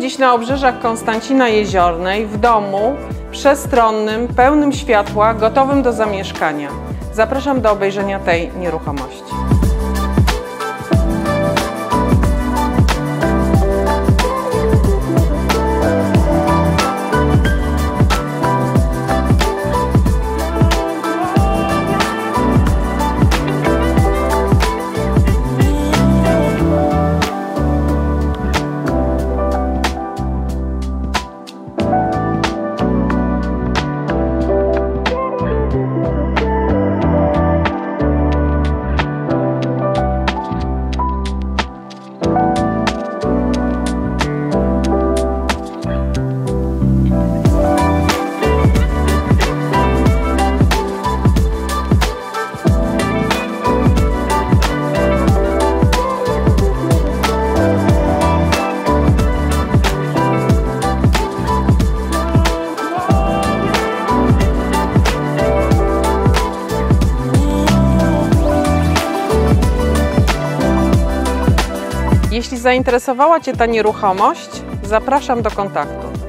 dziś na obrzeżach Konstancina Jeziornej, w domu przestronnym, pełnym światła, gotowym do zamieszkania. Zapraszam do obejrzenia tej nieruchomości. Jeśli zainteresowała Cię ta nieruchomość, zapraszam do kontaktu.